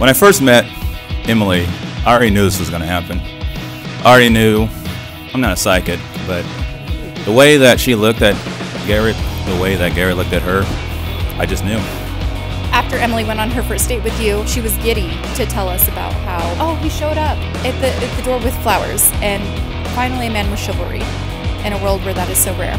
When I first met Emily, I already knew this was going to happen. I already knew, I'm not a psychic, but the way that she looked at Garrett, the way that Garrett looked at her, I just knew. After Emily went on her first date with you, she was giddy to tell us about how, oh, he showed up at the, at the door with flowers, and finally a man with chivalry in a world where that is so rare.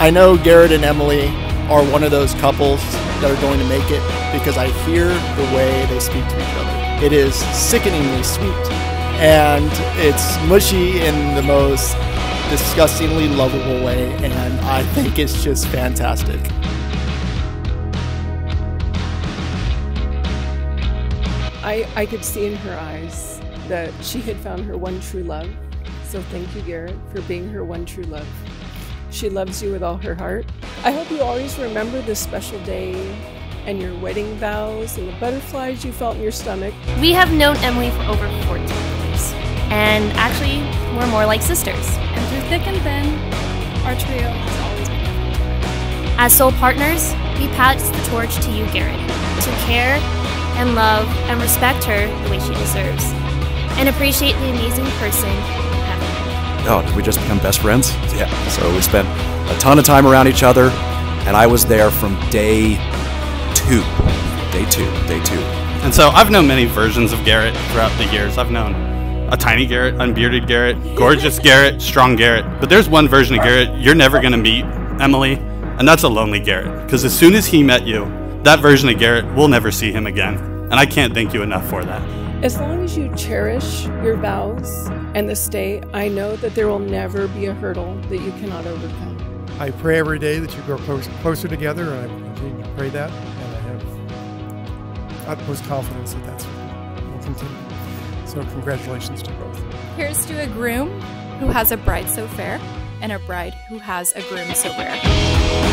I know Garrett and Emily are one of those couples that are going to make it because I hear the way they speak to each other. It is sickeningly sweet and it's mushy in the most disgustingly lovable way, and I think it's just fantastic. I, I could see in her eyes that she had found her one true love. So thank you, Garrett, for being her one true love. She loves you with all her heart. I hope you always remember this special day and your wedding vows and the butterflies you felt in your stomach. We have known Emily for over 14 years, and actually, we're more like sisters. And through thick and thin, our trio has always been there. As soul partners, we pass the torch to you, Garrett, to care and love and respect her the way she deserves, and appreciate the amazing person you have. Oh, did we just become best friends? Yeah. So we spent a ton of time around each other, and I was there from day two. Day two. Day two. And so I've known many versions of Garrett throughout the years. I've known a tiny Garrett, unbearded Garrett, gorgeous Garrett, strong Garrett. But there's one version of Garrett you're never going to meet, Emily, and that's a lonely Garrett. Because as soon as he met you, that version of Garrett, we'll never see him again. And I can't thank you enough for that. As long as you cherish your vows and the stay, I know that there will never be a hurdle that you cannot overcome. I pray every day that you grow close, closer together, and I continue to pray that, and I have utmost confidence that that's will continue. So, congratulations to both. Here's to a groom who has a bride so fair, and a bride who has a groom so rare.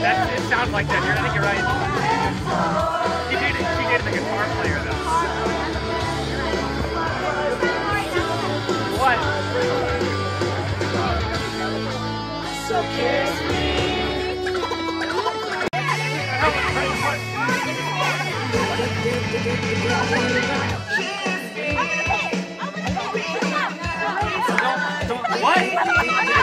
That, it sounds like that. You're, I think you're right. She did, she did the guitar player though. What? So kiss me. What?